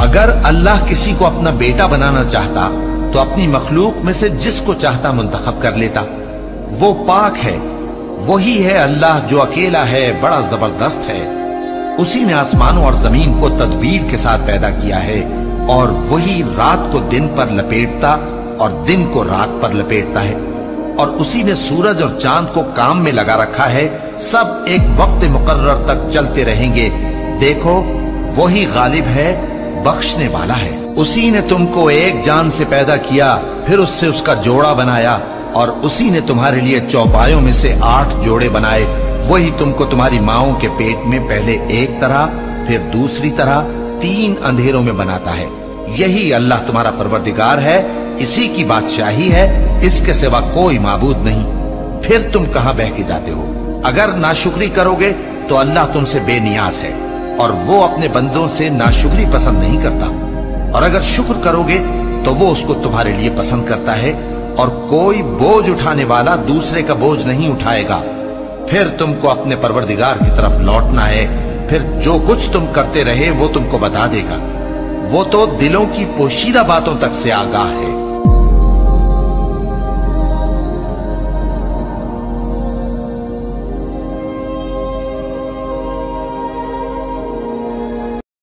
अगर अल्लाह किसी को अपना बेटा बनाना चाहता तो अपनी मखलूक में से जिसको चाहता मुंतखब कर लेता। वो पाक है। वही है अल्लाह जो अकेला है, बड़ा ज़बरदस्त है। उसी ने आसमानों और ज़मीन को तदबीर के साथ पैदा किया है और वही रात को दिन पर लपेटता और दिन को रात पर लपेटता है। और उसी ने सूरज और चाँद को काम में लगा रखा है। सब एक वक्त मुकर्र तक चलते रहेंगे। देखो, वही गालिब है बख्शने वाला है। उसी ने तुमको एक जान से पैदा किया, फिर उससे उसका जोड़ा बनाया, और उसी ने तुम्हारे लिए चौपायों में से आठ जोड़े बनाए। वही तुमको तुम्हारी माओ के पेट में पहले एक तरह, फिर दूसरी तरह, तीन अंधेरों में बनाता है। यही अल्लाह तुम्हारा परवरदिगार है, इसी की बादशाही है, इसके सिवा कोई माबूद नहीं। फिर तुम कहाँ बह के जाते हो? अगर नाशुक्री करोगे तो अल्लाह तुमसे बेनियाज है। और वो अपने बंदों से नाशुक्री पसंद नहीं करता। और अगर शुक्र करोगे तो वो उसको तुम्हारे लिए पसंद करता है, और कोई बोझ उठाने वाला दूसरे का बोझ नहीं उठाएगा। फिर तुमको अपने परवरदिगार की तरफ़ लौटना है। फिर जो कुछ तुम करते रहे, वो तुमको बता देगा। वो तो दिलों की पोशीदा बातों तक से आगाह है।